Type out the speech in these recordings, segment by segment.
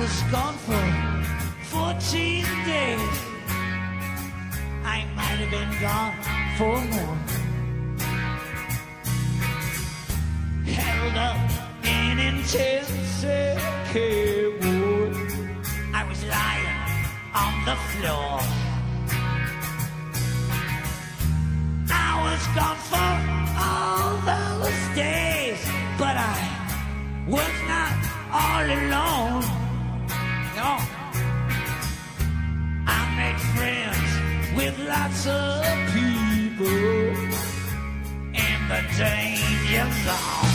was gone for 14 days. I might have been gone for more. Held up in intensive care ward. I was lying on the floor. I was gone for with lots of people in the danger zone.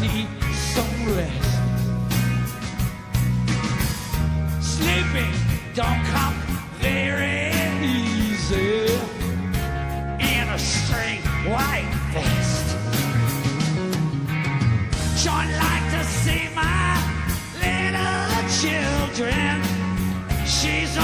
Need some rest. Sleeping don't come very easy in a straight white vest. Sure like to see my little children. She's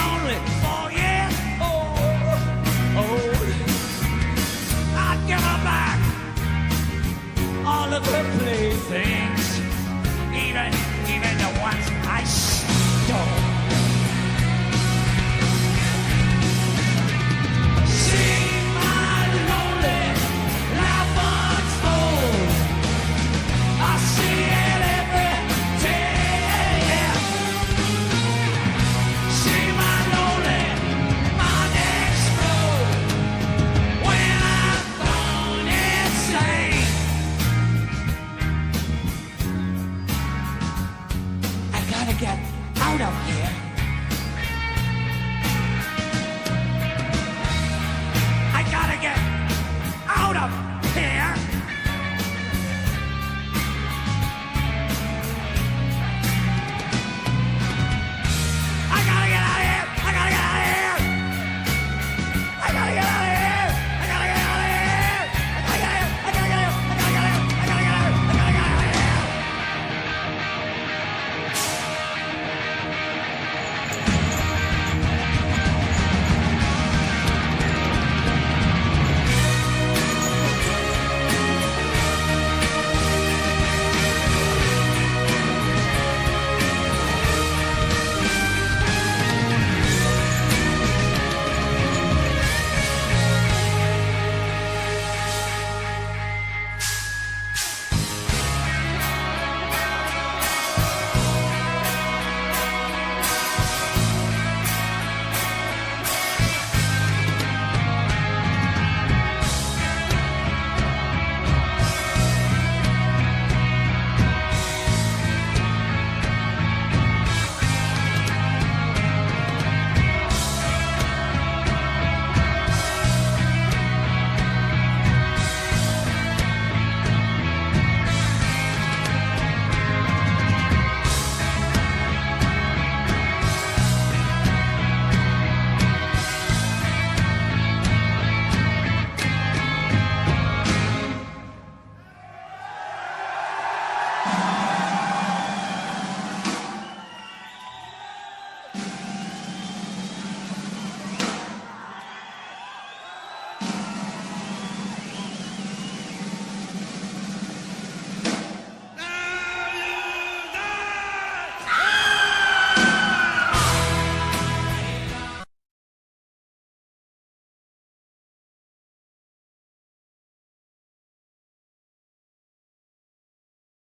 get out of here. I gotta get out of